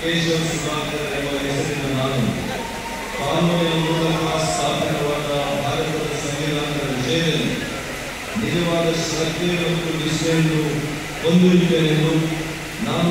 ಕೇಶವ ಸುಧಾಕರ್ ಎಂಬ ಹೆಸರಿನ ನಾನು ಕಾನೂನು ಎಂಬುದನ್ನು ಸ್ಥಾಪನೆವಾದ ಭಾರತದ ಸಂವಿಧಾನದ ವಿಷಯದಲ್ಲಿ ನಿಜವಾದ ಶ್ರದ್ಧೆ ಮತ್ತು ನಾನು